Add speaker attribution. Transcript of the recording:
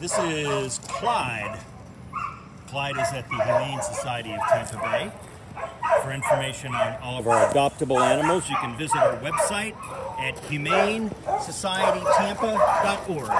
Speaker 1: This is Clyde. Clyde is at the Humane Society of Tampa Bay. For information on all of our adoptable animals, you can visit our website at humanesocietytampa.org.